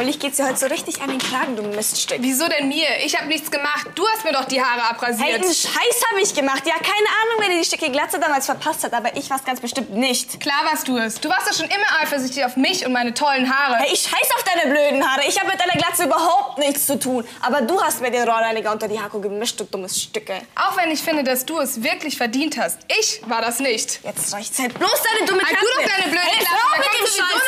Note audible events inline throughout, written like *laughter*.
Holly geht's dir heute so richtig an den Kragen, du Miststück. Wieso denn mir? Ich habe nichts gemacht. Du hast mir doch die Haare abrasiert. Hey, einen Scheiß habe ich gemacht. Ja, keine Ahnung, wer dir die Stücke Glatze damals verpasst hat, aber ich war's ganz bestimmt nicht. Klar warst du es. Du warst doch schon immer eifersüchtig auf mich und meine tollen Haare. Hey, ich scheiß auf deine blöden Haare. Ich habe mit deiner Glatze überhaupt nichts zu tun. Aber du hast mir den Rohrreiniger unter die Haare gemischt, du dummes Stücke. Auch wenn ich finde, dass du es wirklich verdient hast. Ich war das nicht. Jetzt reicht's halt bloß deine dumme Halt Klappe. du doch deine blöde hey. Frau Da mit dem Scheiß.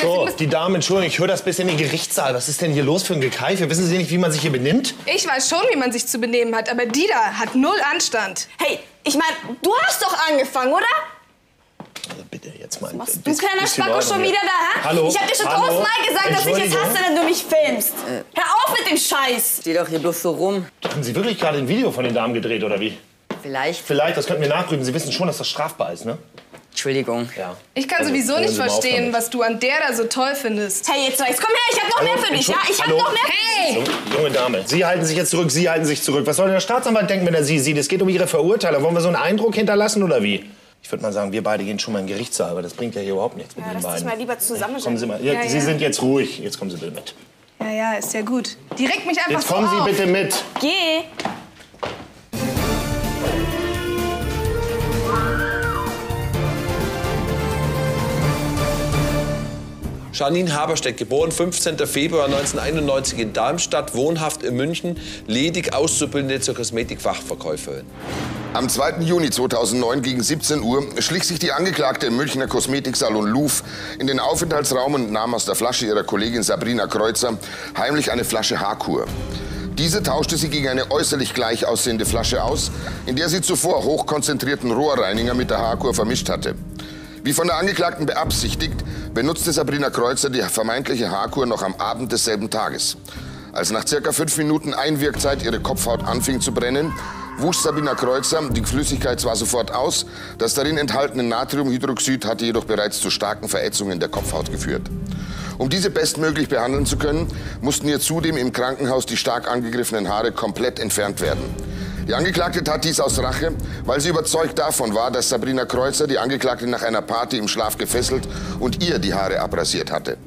So, die Damen, Entschuldigung, ich höre das bis in den Gerichtssaal. Was ist denn hier los für ein Gekeife? Wissen Sie nicht, wie man sich hier benimmt? Ich weiß schon, wie man sich zu benehmen hat, aber die da hat null Anstand. Hey, ich meine, du hast doch angefangen, oder? Also bitte, jetzt mal. Was, du bis- kleiner Spacko schon hier. wieder da, hä? Hallo? Ich hab dir schon tausendmal gesagt, dass ich es hasse, wenn du mich filmst. Hör auf mit dem Scheiß. Steh doch hier bloß so rum. Haben Sie wirklich gerade ein Video von den Damen gedreht, oder wie? Vielleicht. Vielleicht, das könnten wir nachprüfen. Sie wissen schon, dass das strafbar ist, ne? Entschuldigung. Ja. Ich kann Also, sowieso nicht verstehen, was du an der da so toll findest. Hey, jetzt reicht's. Komm her, ich hab noch mehr für dich, ja? Ich hab Hallo? noch mehr Hey! dich. Junge, Dame, Sie halten sich jetzt zurück, Sie halten sich zurück. Was soll denn der Staatsanwalt denken, wenn er Sie sieht? Es geht um Ihre Verurteilung. Wollen wir so einen Eindruck hinterlassen oder wie? Ich würde mal sagen, wir beide gehen schon mal in den Gerichtssaal, aber das bringt ja hier überhaupt nichts mit Ja, den beiden. mal lieber zusammen Kommen Sie mal. Ja, Ja, Sie ja. sind jetzt ruhig. Jetzt kommen Sie bitte mit. Ja, ja, ist ja gut. Die regt mich einfach Jetzt so kommen Sie auf. bitte mit. Geh. Janine Habersteck, geboren 15. Februar 1991 in Darmstadt, wohnhaft in München, ledig Auszubildende zur Kosmetikfachverkäuferin. Am 2. Juni 2009 gegen 17 Uhr schlich sich die Angeklagte im Münchner Kosmetiksalon Louvre in den Aufenthaltsraum und nahm aus der Flasche ihrer Kollegin Sabrina Kreuzer heimlich eine Flasche Haarkur. Diese tauschte sie gegen eine äußerlich gleich aussehende Flasche aus, in der sie zuvor hochkonzentrierten Rohrreiniger mit der Haarkur vermischt hatte. Wie von der Angeklagten beabsichtigt, benutzte Sabrina Kreuzer die vermeintliche Haarkur noch am Abend desselben Tages. Als nach circa fünf Minuten Einwirkzeit ihre Kopfhaut anfing zu brennen, wusch Sabina Kreuzer die Flüssigkeit zwar sofort aus, das darin enthaltene Natriumhydroxid hatte jedoch bereits zu starken Verätzungen der Kopfhaut geführt. Um diese bestmöglich behandeln zu können, mussten ihr zudem im Krankenhaus die stark angegriffenen Haare komplett entfernt werden. Die Angeklagte tat dies aus Rache, weil sie überzeugt davon war, dass Sabrina Kreuzer die Angeklagte nach einer Party im Schlaf gefesselt und ihr die Haare abrasiert hatte.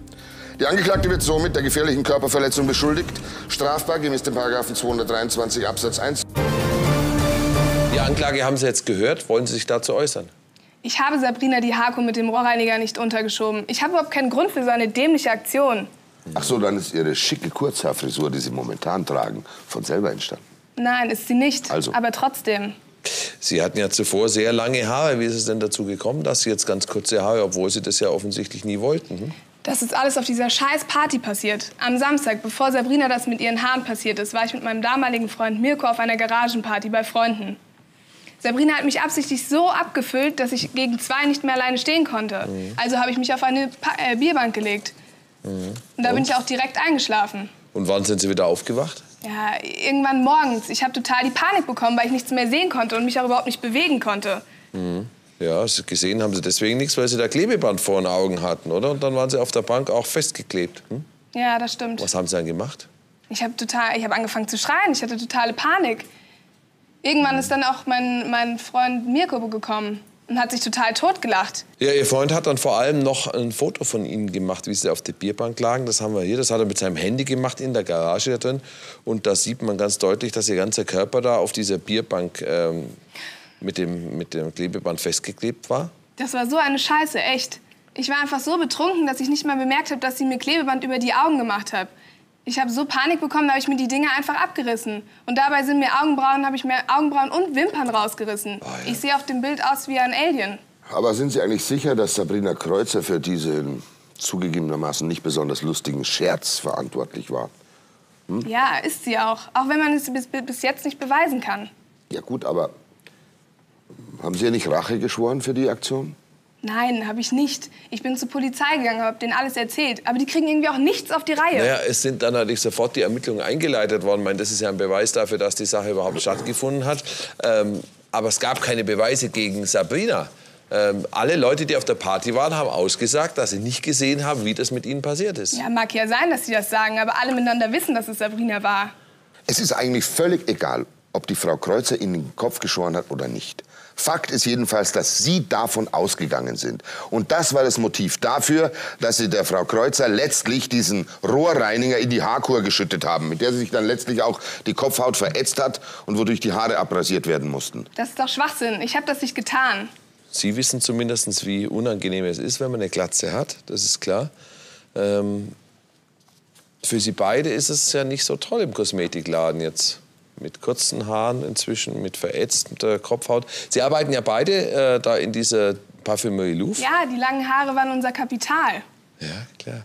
Die Angeklagte wird somit der gefährlichen Körperverletzung beschuldigt, strafbar gemäß dem Paragraphen 223 Absatz 1. Die Anklage haben Sie jetzt gehört. Wollen Sie sich dazu äußern? Ich habe Sabrina die Haarkur mit dem Rohrreiniger nicht untergeschoben. Ich habe überhaupt keinen Grund für so eine dämliche Aktion. Ach so, dann ist Ihre schicke Kurzhaarfrisur, die Sie momentan tragen, von selber entstanden. Nein, ist sie nicht. Also. Aber trotzdem. Sie hatten ja zuvor sehr lange Haare. Wie ist es denn dazu gekommen, dass Sie jetzt ganz kurze Haare, obwohl Sie das ja offensichtlich nie wollten? Hm? Das ist alles auf dieser scheiß Party passiert. Am Samstag, bevor Sabrina das mit ihren Haaren passiert ist, war ich mit meinem damaligen Freund Mirko auf einer Garagenparty bei Freunden. Sabrina hat mich absichtlich so abgefüllt, dass ich gegen zwei nicht mehr alleine stehen konnte. Also habe ich mich auf eine pa äh, Bierbank gelegt. Und da bin ich auch direkt eingeschlafen. Und wann sind Sie wieder aufgewacht? Ja, irgendwann morgens. Ich habe total die Panik bekommen, weil ich nichts mehr sehen konnte und mich auch überhaupt nicht bewegen konnte. Ja, Sie- gesehen haben Sie deswegen nichts, weil Sie da Klebeband vor den Augen hatten, oder? Und dann waren Sie auf der Bank auch festgeklebt. Hm? Ja, das stimmt. Was haben Sie dann gemacht? Ich habe total, ich habe angefangen zu schreien. Ich hatte totale Panik. Irgendwann ist dann auch mein, mein Freund Mirko gekommen und hat sich total totgelacht. Ja, Ihr Freund hat dann vor allem noch ein Foto von Ihnen gemacht, wie Sie auf der Bierbank lagen. Das haben wir hier. Das hat er mit seinem Handy gemacht in der Garage da drin. Und da sieht man ganz deutlich, dass Ihr ganzer Körper da auf dieser Bierbank ähm, mit, dem, mit dem Klebeband festgeklebt war. Das war so eine Scheiße, echt. Ich war einfach so betrunken, dass ich nicht mal bemerkt habe, dass sie mir Klebeband über die Augen gemacht hat. Ich habe so Panik bekommen, da habe ich mir die Dinger einfach abgerissen. Und dabei sind mir Augenbrauen, habe ich mir Augenbrauen und Wimpern rausgerissen. Ich sehe auf dem Bild aus wie ein Alien. Aber sind Sie eigentlich sicher, dass Sabrina Kreuzer für diesen zugegebenermaßen nicht besonders lustigen Scherz verantwortlich war? Ja, ist sie auch. Auch wenn man es bis, bis jetzt nicht beweisen kann. Ja gut, aber haben Sie ja nicht Rache geschworen für die Aktion? Nein, habe ich nicht. Ich bin zur Polizei gegangen, habe denen alles erzählt. Aber die kriegen irgendwie auch nichts auf die Reihe. Naja, es sind dann natürlich sofort die Ermittlungen eingeleitet worden. Ich meine, das ist ja ein Beweis dafür, dass die Sache überhaupt stattgefunden hat. Ähm, aber es gab keine Beweise gegen Sabrina. Ähm, alle Leute, die auf der Party waren, haben ausgesagt, dass sie nicht gesehen haben, wie das mit ihnen passiert ist. Ja, mag ja sein, dass sie das sagen, aber alle miteinander wissen, dass es Sabrina war. Es ist eigentlich völlig egal, ob die Frau Kreuzer Ihnen den Kopf geschoren hat oder nicht. Fakt ist jedenfalls, dass Sie davon ausgegangen sind. Und das war das Motiv dafür, dass Sie der Frau Kreuzer letztlich diesen Rohrreiniger in die Haarkur geschüttet haben, mit der sie sich dann letztlich auch die Kopfhaut verätzt hat und wodurch die Haare abrasiert werden mussten. Das ist doch Schwachsinn. Ich habe das nicht getan. Sie wissen zumindest, wie unangenehm es ist, wenn man eine Glatze hat. Das ist klar. Ähm, für Sie beide ist es ja nicht so toll im Kosmetikladen jetzt. Mit kurzen Haaren inzwischen, mit verätzter Kopfhaut. Sie arbeiten ja beide äh, da in dieser Parfümerie Louvre. Ja, die langen Haare waren unser Kapital. Ja, klar.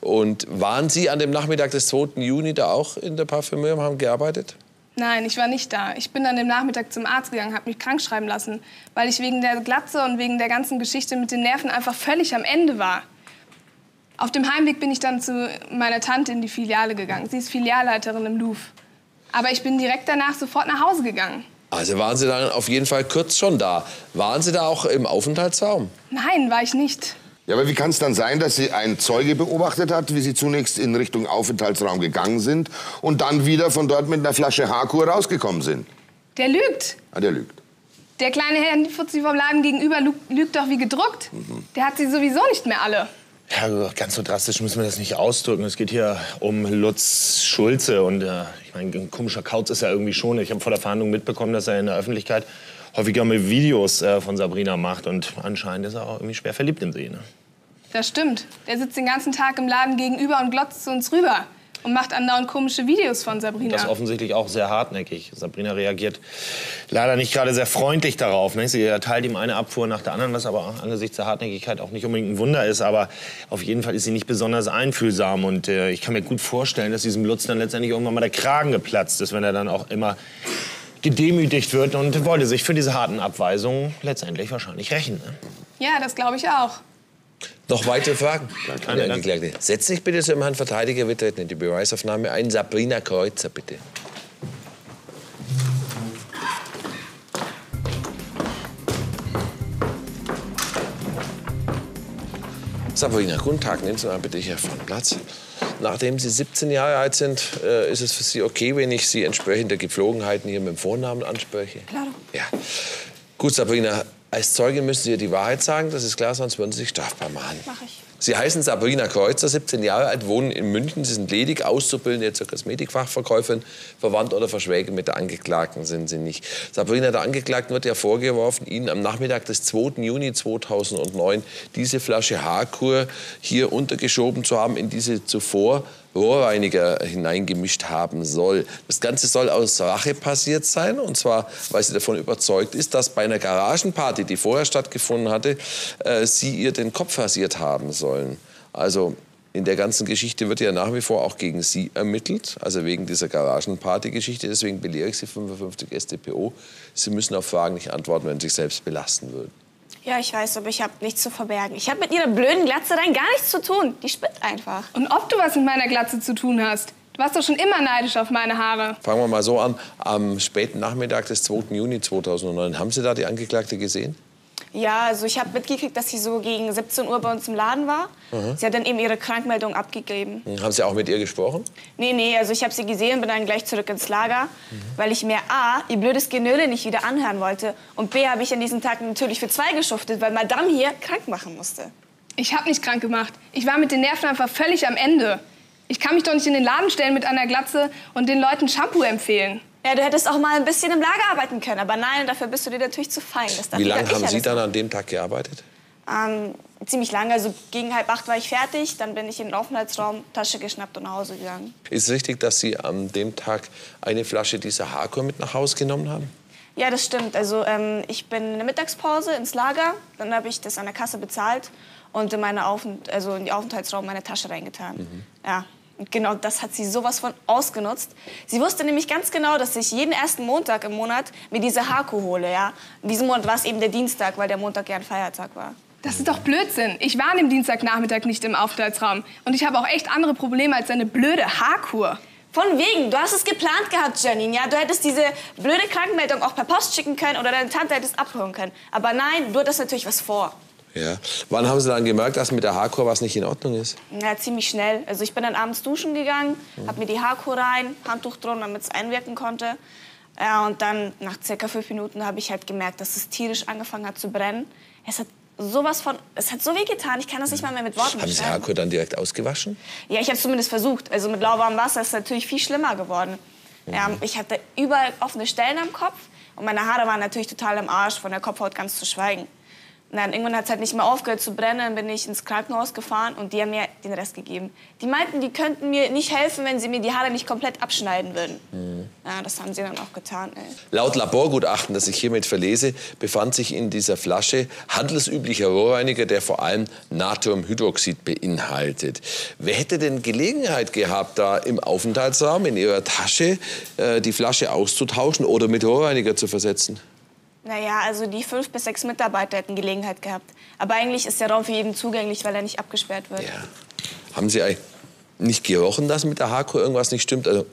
Und waren Sie an dem Nachmittag des 2. Juni da auch in der Parfümerie und haben gearbeitet? Nein, ich war nicht da. Ich bin an dem Nachmittag zum Arzt gegangen, habe mich krank schreiben lassen, weil ich wegen der Glatze und wegen der ganzen Geschichte mit den Nerven einfach völlig am Ende war. Auf dem Heimweg bin ich dann zu meiner Tante in die Filiale gegangen. Sie ist Filialleiterin im Louvre. Aber ich bin direkt danach sofort nach Hause gegangen. Also waren Sie dann auf jeden Fall kurz schon da. Waren Sie da auch im Aufenthaltsraum? Nein, war ich nicht. Ja, aber wie kann es dann sein, dass Sie ein Zeuge beobachtet hat, wie Sie zunächst in Richtung Aufenthaltsraum gegangen sind und dann wieder von dort mit einer Flasche Haarkur rausgekommen sind? Der lügt. Ah, der lügt. Der kleine Herr Fuzzi vom Laden gegenüber lügt, lügt doch wie gedruckt. Der hat sie sowieso nicht mehr alle. Ja, ganz so drastisch müssen wir das nicht ausdrücken. Es geht hier um Lutz Schulze. Und äh, ich meine, ein komischer Kauz ist er irgendwie schon. Ich habe vor der Verhandlung mitbekommen, dass er in der Öffentlichkeit häufiger mal Videos äh, von Sabrina macht. Und anscheinend ist er auch irgendwie schwer verliebt in sie. Ne? Das stimmt. Der sitzt den ganzen Tag im Laden gegenüber und glotzt zu uns rüber. Und macht andauernd komische Videos von Sabrina. Das ist offensichtlich auch sehr hartnäckig. Sabrina reagiert leider nicht gerade sehr freundlich darauf. Ne? Sie erteilt ihm eine Abfuhr nach der anderen, was aber angesichts der Hartnäckigkeit auch nicht unbedingt ein Wunder ist. Aber auf jeden Fall ist sie nicht besonders einfühlsam. Und äh, ich kann mir gut vorstellen, dass diesem Lutz dann letztendlich irgendwann mal der Kragen geplatzt ist, wenn er dann auch immer gedemütigt wird und wollte sich für diese harten Abweisungen letztendlich wahrscheinlich rächen. Ne? Ja, das glaube ich auch. Noch weitere Fragen? Keine, Herr Angeklagte. Setzen Sie sich bitte zu dem Herrn Verteidiger, wir treten in die Beweisaufnahme ein. Sabrina Kreuzer, bitte. Sabrina, guten Tag. Nehmen Sie mal bitte hier vorne Platz. Nachdem Sie 17 Jahre alt sind, äh, ist es für Sie okay, wenn ich Sie entsprechend der Gepflogenheiten hier mit dem Vornamen anspreche? Klar. Ja. Gut, Sabrina, als Zeuge müssen Sie die Wahrheit sagen, das ist klar, sonst würden Sie sich strafbar machen. Mach ich. Sie heißen Sabrina Kreuzer, 17 Jahre alt, wohnen in München. Sie sind ledig, Auszubildende zur Kosmetikfachverkäuferin. Verwandt oder verschwägert mit der Angeklagten sind Sie nicht. Sabrina, der Angeklagten wird ja vorgeworfen, Ihnen am Nachmittag des 2. Juni 2009 diese Flasche Haarkur hier untergeschoben zu haben, in diese zuvor Rohrreiniger hineingemischt haben soll. Das Ganze soll aus Rache passiert sein, und zwar, weil sie davon überzeugt ist, dass bei einer Garagenparty, die vorher stattgefunden hatte, äh, sie ihr den Kopf rasiert haben sollen. Also in der ganzen Geschichte wird ja nach wie vor auch gegen Sie ermittelt, also wegen dieser Garagenparty-Geschichte. Deswegen belehre ich Sie 55 StPO. Sie müssen auf Fragen nicht antworten, wenn Sie sich selbst belasten würden. Ja, ich weiß, aber ich habe nichts zu verbergen. Ich habe mit ihrer blöden Glatze rein gar nichts zu tun. Die spinnt einfach. Und ob du was mit meiner Glatze zu tun hast? Du warst doch schon immer neidisch auf meine Haare. Fangen wir mal so an. Am späten Nachmittag des 2. Juni 2009, haben Sie da die Angeklagte gesehen? Ja, also ich habe mitgekriegt, dass sie so gegen 17 Uhr bei uns im Laden war. Sie hat dann eben ihre Krankmeldung abgegeben. Haben Sie auch mit ihr gesprochen? Nee, nee, also ich habe sie gesehen und bin dann gleich zurück ins Lager, weil ich mir A, ihr blödes Genöle nicht wieder anhören wollte und B, habe ich an diesem Tag natürlich für zwei geschuftet, weil Madame hier krank machen musste. Ich habe nicht krank gemacht. Ich war mit den Nerven einfach völlig am Ende. Ich kann mich doch nicht in den Laden stellen mit einer Glatze und den Leuten Shampoo empfehlen. Ja, du hättest auch mal ein bisschen im Lager arbeiten können, aber nein, dafür bist du dir natürlich zu fein. Wie lange haben Sie dann an dem Tag gearbeitet? Ähm, ziemlich lange, also gegen halb acht war ich fertig, dann bin ich in den Aufenthaltsraum, Tasche geschnappt und nach Hause gegangen. Ist es richtig, dass Sie an dem Tag eine Flasche dieser Haarkur mit nach Hause genommen haben? Ja, das stimmt. Also ähm, ich bin in der Mittagspause ins Lager, dann habe ich das an der Kasse bezahlt und in, meine Aufent also in den Aufenthaltsraum meine Tasche reingetan. Ja. Und genau das hat sie sowas von ausgenutzt. Sie wusste nämlich ganz genau, dass ich jeden ersten Montag im Monat mir diese Haku hole. Ja? In diesem Monat war es eben der Dienstag, weil der Montag ja ein Feiertag war. Das ist doch Blödsinn. Ich war an dem Dienstagnachmittag nicht im Aufenthaltsraum. Und ich habe auch echt andere Probleme als eine blöde Haarkur. Von wegen, du hast es geplant gehabt, Janine. Ja? Du hättest diese blöde Krankenmeldung auch per Post schicken können oder deine Tante hättest abholen können. Aber nein, du hattest natürlich was vor. Ja. Wann haben Sie dann gemerkt, dass mit der Haarkur was nicht in Ordnung ist? Ja, ziemlich schnell. Also ich bin dann abends duschen gegangen, hab mir die Haarkur rein, Handtuch drum, damit es einwirken konnte. Ja, und dann nach circa fünf Minuten habe ich halt gemerkt, dass es tierisch angefangen hat zu brennen. Es hat sowas von, es hat so weh getan, ich kann das nicht mal mehr mit Worten Haben Sie beschreiben. Haku dann direkt ausgewaschen? Ja, ich habe es zumindest versucht. Also mit lauwarmem Wasser ist es natürlich viel schlimmer geworden. Ja, ich hatte überall offene Stellen am Kopf und meine Haare waren natürlich total im Arsch, von der Kopfhaut ganz zu schweigen. Dann irgendwann hat es halt nicht mehr aufgehört zu brennen, dann bin ich ins Krankenhaus gefahren und die haben mir den Rest gegeben. Die meinten, die könnten mir nicht helfen, wenn sie mir die Haare nicht komplett abschneiden würden. Ja, das haben sie dann auch getan. Ey. Laut Laborgutachten, das ich hiermit verlese, befand sich in dieser Flasche handelsüblicher Rohrreiniger, der vor allem Natriumhydroxid beinhaltet. Wer hätte denn Gelegenheit gehabt, da im Aufenthaltsraum in ihrer Tasche äh, die Flasche auszutauschen oder mit Rohrreiniger zu versetzen? Naja, also die fünf bis sechs Mitarbeiter hätten Gelegenheit gehabt. Aber eigentlich ist der Raum für jeden zugänglich, weil er nicht abgesperrt wird. Ja. Haben Sie nicht gerochen, dass mit der Haku irgendwas nicht stimmt? Also,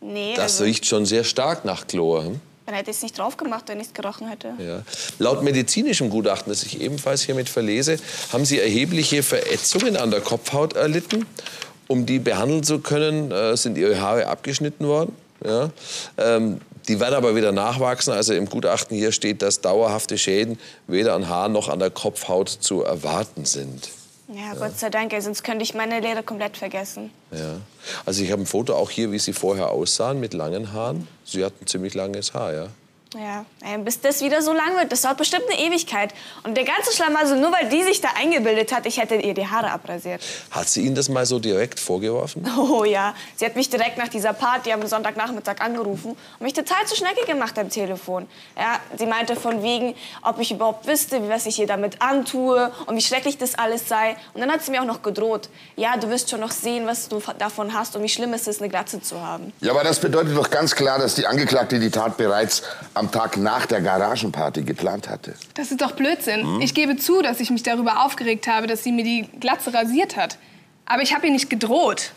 Nee, das also, riecht schon sehr stark nach Chlor. Hm? dann hätte ich es nicht drauf gemacht, wenn ich es gerochen hätte. Ja. Laut medizinischem Gutachten, das ich ebenfalls hiermit verlese, haben Sie erhebliche Verätzungen an der Kopfhaut erlitten. Um die behandeln zu können, äh, sind Ihre Haare abgeschnitten worden. Ja. Ähm, die werden aber wieder nachwachsen. Also im Gutachten hier steht, dass dauerhafte Schäden weder an Haaren noch an der Kopfhaut zu erwarten sind. Ja, Gott sei Dank, sonst könnte ich meine Lehre komplett vergessen. Ja. Also ich habe ein Foto auch hier, wie Sie vorher aussahen mit langen Haaren. Sie hatten ziemlich langes Haar, ja. Ja, ey, bis das wieder so lang wird, das dauert bestimmt eine Ewigkeit. Und der ganze Schlamassel, nur weil die sich da eingebildet hat, ich hätte ihr die Haare abrasiert. Hat sie Ihnen das mal so direkt vorgeworfen? *laughs* Oh ja, sie hat mich direkt nach dieser Party am Sonntagnachmittag angerufen und mich total zu Schnecke gemacht am Telefon. Ja, sie meinte von wegen, ob ich überhaupt wüsste, wie was ich ihr damit antue und wie schrecklich das alles sei. Und dann hat sie mir auch noch gedroht. Ja, du wirst schon noch sehen, was du davon hast und wie schlimm es ist, eine Glatze zu haben. Ja, aber das bedeutet doch ganz klar, dass die Angeklagte die Tat bereits am Tag nach der Garagenparty geplant hatte. Das ist doch Blödsinn. Ich gebe zu, dass ich mich darüber aufgeregt habe, dass sie mir die Glatze rasiert hat. Aber ich habe ihr nicht gedroht.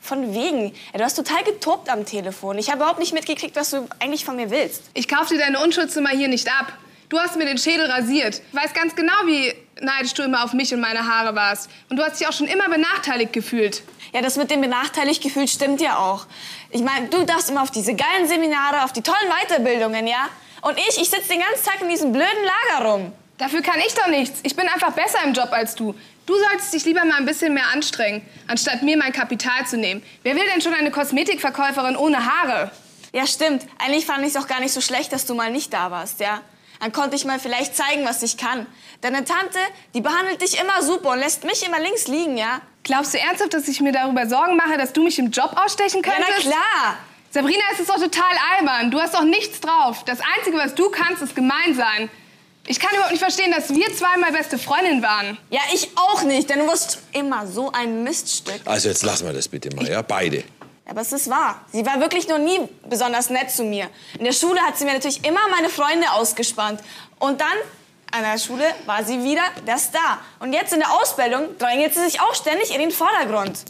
Von wegen. Ja, du hast total getobt am Telefon. Ich habe überhaupt nicht mitgekriegt, was du eigentlich von mir willst. Ich kauf dir deine Unschuldsnummer hier nicht ab. Du hast mir den Schädel rasiert. Ich weiß ganz genau, wie neidisch du immer auf mich und meine Haare warst. Und du hast dich auch schon immer benachteiligt gefühlt. Ja, das mit dem benachteiligt gefühlt stimmt ja auch. Ich meine, du darfst immer auf diese geilen Seminare, auf die tollen Weiterbildungen, ja? Und ich, ich sitze den ganzen Tag in diesem blöden Lager rum. Dafür kann ich doch nichts. Ich bin einfach besser im Job als du. Du solltest dich lieber mal ein bisschen mehr anstrengen, anstatt mir mein Kapital zu nehmen. Wer will denn schon eine Kosmetikverkäuferin ohne Haare? Ja, stimmt. Eigentlich fand ich es auch gar nicht so schlecht, dass du mal nicht da warst, ja? Dann konnte ich mal vielleicht zeigen, was ich kann. Deine Tante, die behandelt dich immer super und lässt mich immer links liegen, ja? Glaubst du ernsthaft, dass ich mir darüber Sorgen mache, dass du mich im Job ausstechen Ja, könntest? na klar. Sabrina, es ist doch total albern. Du hast doch nichts drauf. Das Einzige, was du kannst, ist gemein sein. Ich kann überhaupt nicht verstehen, dass wir zweimal beste Freundinnen waren. Ja, ich auch nicht, denn du warst immer so ein Miststück. Also jetzt lassen wir das bitte mal, ja? Beide. Aber es ist wahr. Sie war wirklich noch nie besonders nett zu mir. In der Schule hat sie mir natürlich immer meine Freunde ausgespannt. Und dann, an der Schule, war sie wieder der Star. Und jetzt in der Ausbildung drängelt sie sich auch ständig in den Vordergrund.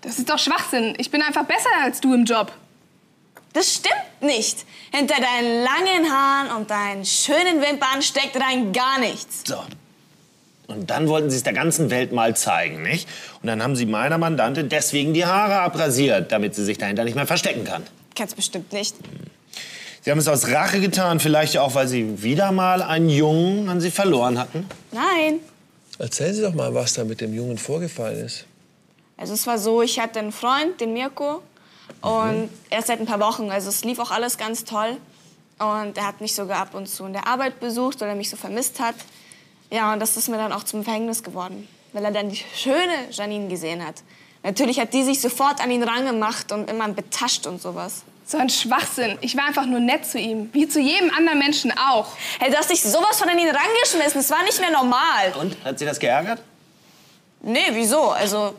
Das ist doch Schwachsinn. Ich bin einfach besser als du im Job. Das stimmt nicht. Hinter deinen langen Haaren und deinen schönen Wimpern steckt rein gar nichts. So. Und dann wollten sie es der ganzen Welt mal zeigen, nicht? Und dann haben sie meiner Mandantin deswegen die Haare abrasiert, damit sie sich dahinter nicht mehr verstecken kann. Kennst bestimmt nicht. Sie haben es aus Rache getan, vielleicht auch, weil sie wieder mal einen Jungen an sie verloren hatten. Nein. Erzählen Sie doch mal, was da mit dem Jungen vorgefallen ist. Also es war so, ich hatte einen Freund, den Mirko, und erst seit ein paar Wochen. Also es lief auch alles ganz toll. Und er hat mich sogar ab und zu in der Arbeit besucht, weil er mich so vermisst hat. Ja, und das ist mir dann auch zum Verhängnis geworden, weil er dann die schöne Janine gesehen hat. Natürlich hat die sich sofort an ihn rangemacht und immer betascht und sowas. So ein Schwachsinn. Ich war einfach nur nett zu ihm. Wie zu jedem anderen Menschen auch. Hey, du hast dich sowas von an ihn rangeschmissen. Das war nicht mehr normal. Und? Hat sie das geärgert? Nee, wieso? Also,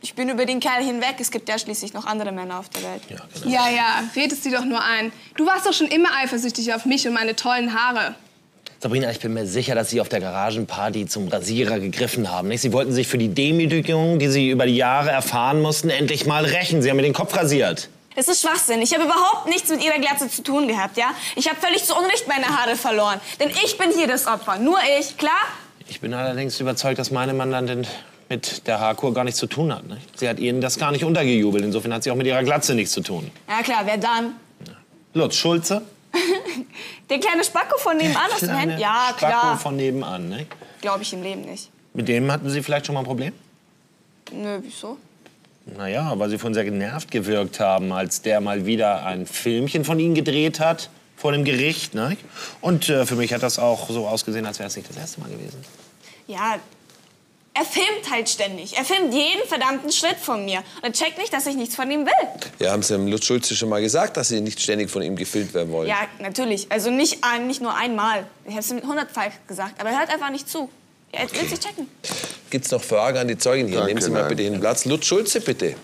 ich bin über den Kerl hinweg. Es gibt ja schließlich noch andere Männer auf der Welt. Ja, genau. Ja, ja, redest sie doch nur ein. Du warst doch schon immer eifersüchtig auf mich und meine tollen Haare. Sabrina, ich bin mir sicher, dass Sie auf der Garagenparty zum Rasierer gegriffen haben. Nicht? Sie wollten sich für die Demütigung, die Sie über die Jahre erfahren mussten, endlich mal rächen. Sie haben mir den Kopf rasiert. Das ist Schwachsinn. Ich habe überhaupt nichts mit ihrer Glatze zu tun gehabt, ja? Ich habe völlig zu Unrecht meine Haare verloren. Denn ich bin hier das Opfer. Nur ich, klar? Ich bin allerdings überzeugt, dass meine Mandantin mit der Haarkur gar nichts zu tun hat. Ne? Sie hat Ihnen das gar nicht untergejubelt. Insofern hat sie auch mit ihrer Glatze nichts zu tun. Ja klar, wer dann? Lutz Schulze? *laughs* Der kleine Spacko von nebenan aus dem Händen? Ja, Spacko klar. von nebenan. Ne? Glaube ich im Leben nicht. Mit dem hatten Sie vielleicht schon mal ein Problem? Nö, wieso? Naja, weil Sie vorhin sehr genervt gewirkt haben, als der mal wieder ein Filmchen von Ihnen gedreht hat vor dem Gericht. Ne? Und äh, für mich hat das auch so ausgesehen, als wäre es nicht das erste Mal gewesen. Ja, er filmt halt ständig. Er filmt jeden verdammten Schritt von mir. Und er checkt nicht, dass ich nichts von ihm will. Ja, haben Sie dem Lutz Schulze schon mal gesagt, dass Sie nicht ständig von ihm gefilmt werden wollen? Ja, natürlich. Also nicht, ein, nicht nur einmal. Ich habe es ihm hundertfach gesagt. Aber er hört einfach nicht zu. Er will sich checken. Gibt es noch Fragen an die Zeugin hier? Danke, Nehmen Sie mal nein. bitte den Platz. Lutz Schulze, bitte.